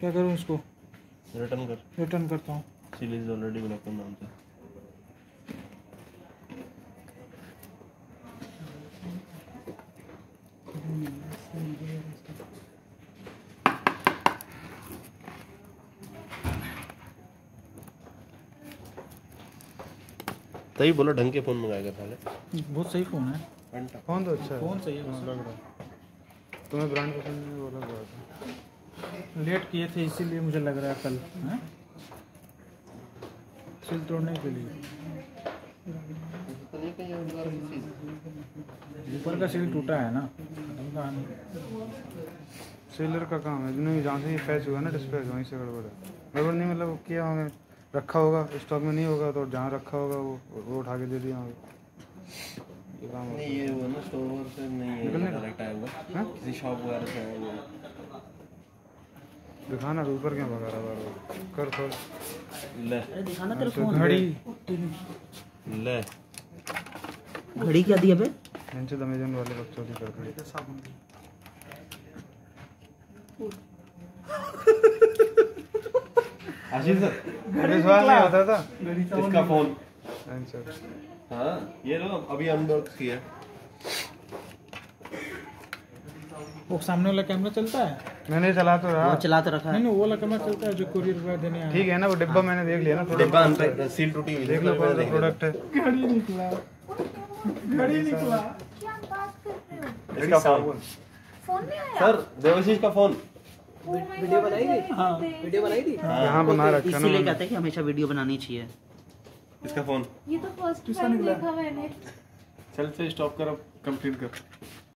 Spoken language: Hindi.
क्या करूँ इसको? रिटर्न कर। रिटर्न करता हूँ। सीरीज़ ऑलरेडी ब्लॉक नाम से। तभी बोलो ढंग के फ़ोन मंगाएगा पहले बहुत सही फ़ोन है। फ़ोन तो अच्छा है? फ़ोन सही है लग रहा तुम्हें ब्रांड पसंद नहीं बोला बात है। लेट किए थे इसीलिए मुझे लग रहा है कल। हैं? सिल तोड़ने के लिए। ऊपर का सिल टूटा है ना? सेलर का काम है। नहीं जहाँ से ये फैच हुआ ना डिस्प्ले वहीं से गड़बड़ है। गड़बड़ नहीं मतलब किया हमें रखा होगा स्टॉक में नहीं होगा तो जहाँ रखा होगा वो वो उठा के दे दिया ये काम नहीं ये वो ना स्टोर से नहीं है निकलने का? डायरेक्ट आया हुआ हाँ? किसी शॉप वगैरह से आया हुआ दिखाना तो ऊपर क्या भगा रहा बार बार? कर खोल ले। दिखाना तेरे अच्छा, फ़ोन घड़ी। ले। घड़ी क्या दी अबे नीचे अमेजन वाले बच्चों की कर घड़ी आशीष सर। मेरे सवाल नहीं होता था। इसका फ़ोन। आंसर हाँ ये लो अभी अनबॉक्स किया। वो सामने वाला कैमरा चलता है? मैंने चला तो रहा। वो चला तो रखा है। नहीं वो वाला कैमरा चलता है जो कोरियर वगैरह देने आया। ठीक है ना वो डिब्बा मैंने देख लिया ना डिब्बा अंदर सील टूटी हुई देख लो कौन सा प्रोडक्ट है। घड़ी निकला। घड़ी निकला। क्या बात कर रहे हो? इसका फ़ोन फ़ोन में आया? सर देवाशीष का फ़ोन वीडियो बनाई थी? हाँ। वीडियो बनाई थी? यहाँ बना रखा ना इसीलिए कहते हैं कि हमेशा वीडियो बनानी चाहिए। इसका फ़ोन ये तो फ़र्स्ट टाइम देखा मैंने। चल से स्टॉप कर अब कंप्लीट कर।